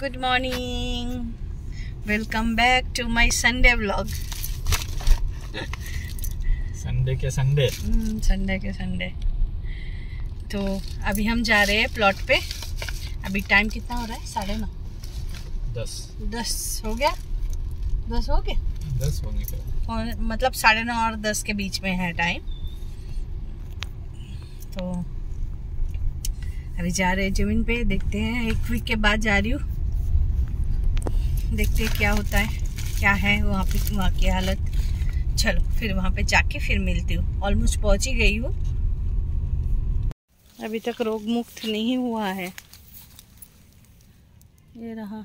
Good morning welcome back to my Sunday vlog Sunday के Sunday Sunday के Sunday तो अभी हम जा रहे हैं प्लॉट पे. अभी टाइम कितना हो रहा है? साढ़े नौ. दस. दस हो गया? दस हो गया? दस होने का और मतलब साढ़े नौ और दस के बीच में है टाइम तो अभी जा रहे हैं ज़मीन पे. देखते हैं एक वीक के बाद जा रही हूँ. देखते हैं क्या होता है, क्या है वहाँ पे, वहाँ की हालत। चलो, फिर वहाँ पे जाके फिर मिलती हूँ। ऑलमोस्ट पहुँच ही गई हूँ। अभी तक रोग मुक्त नहीं हुआ है। ये रहा।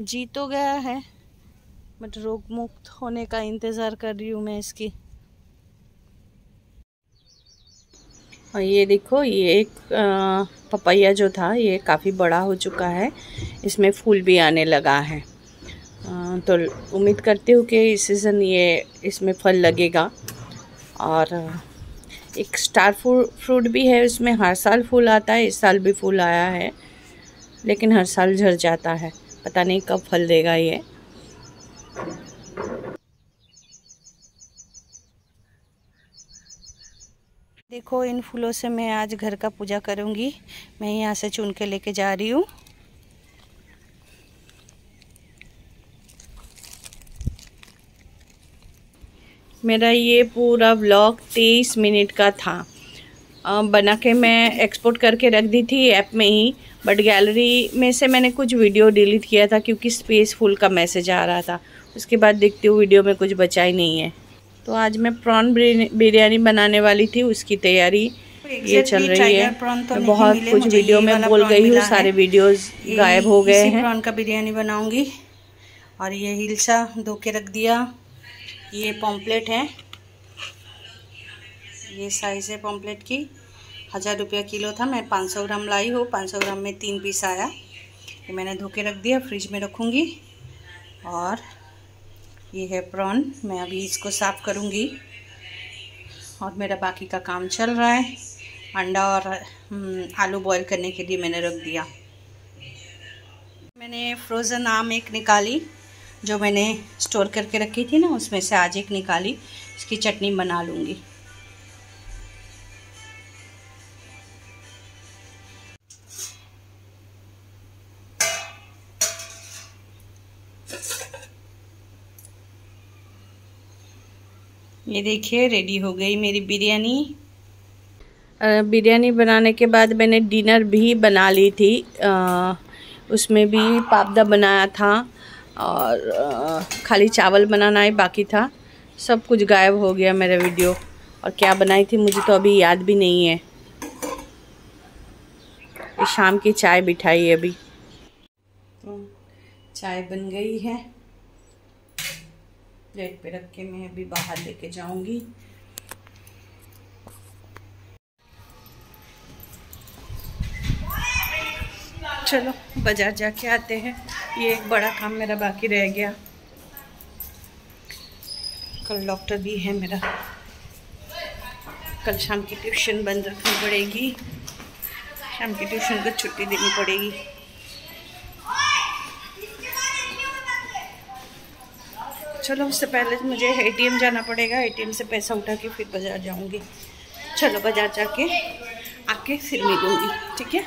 जी तो गया है बट रोग मुक्त होने का इंतज़ार कर रही हूँ मैं इसकी। और ये देखो, ये एक पपैया जो था, ये काफ़ी बड़ा हो चुका है। इसमें फूल भी आने लगा है। तो उम्मीद करती हूँ कि इस सीज़न ये, इसमें फल लगेगा। और, एक स्टार फ्रूट भी है उसमें हर साल फूल आता है, इस साल भी फूल आया है। लेकिन हर साल झड़ जाता है। पता नहीं कब फल देगा ये। देखो, इन फूलों से मैं आज घर का पूजा करूँगी। मैं यहाँ से चुन के लेके जा रही हूँ। मेरा ये पूरा व्लॉग तेईस मिनट का था। बना के मैं एक्सपोर्ट करके रख दी थी ऐप में ही बट गैलरी में से मैंने कुछ वीडियो डिलीट किया था क्योंकि स्पेस फुल का मैसेज आ रहा था। उसके बाद देखती हूँ वीडियो में कुछ बचा ही नहीं है। तो आज मैं प्रॉन बिरयानी बनाने वाली थी उसकी तैयारी ये चल रही है। तो मैं बहुत कुछ वीडियो में बोल गई हूँ सारे वीडियोस गायब हो गए हैं। प्रॉन का बिरयानी बनाऊँगी और ये हिलसा धो के रख दिया। ये पॉम्पलेट है। ये साइज़ है पॉम्पलेट की। हज़ार रुपया किलो था मैं 500 ग्राम लाई हूँ। 500 ग्राम में तीन पीस आया। ये मैंने धो के रख दिया फ्रिज में रखूँगी। और ये है प्रॉन। मैं अभी इसको साफ़ करूँगी। और मेरा बाकी का काम चल रहा है। अंडा और हम्म, आलू बॉईल करने के लिए मैंने रख दिया। मैंने फ्रोज़न आम एक निकाली जो मैंने स्टोर करके रखी थी ना उसमें से आज एक निकाली। इसकी चटनी बना लूँगी। ये देखिए रेडी हो गई मेरी बिरयानी। बिरयानी बनाने के बाद मैंने डिनर भी बना ली थी। आ, उसमें भी पापदा बनाया था और आ, खाली चावल बनाना ही बाकी था। सब कुछ गायब हो गया मेरा वीडियो और क्या बनाई थी मुझे तो अभी याद भी नहीं है। शाम की चाय बिठाई अभी। तो चाय बन गई है। प्लेट पे रख के मैं अभी बाहर लेके जाऊँगी। चलो, बाज़ार जाके आते हैं। ये एक बड़ा काम मेरा बाकी रह गया। कल डॉक्टर भी है मेरा। कल शाम की ट्यूशन बंद रखनी पड़ेगी। शाम की ट्यूशन को छुट्टी देनी पड़ेगी। चलो, उससे पहले मुझे एटीएम जाना पड़ेगा। एटीएम से पैसा उठा के फिर बाज़ार जाऊँगी। चलो, बाज़ार जाके आके फिर मिलूँगी, ठीक है?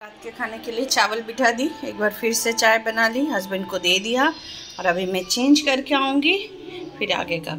रात के खाने के लिए चावल बिठा दी, एक बार फिर से चाय बना ली हस्बैंड को दे दिया, और अभी मैं चेंज करके आऊँगी, फिर आगे का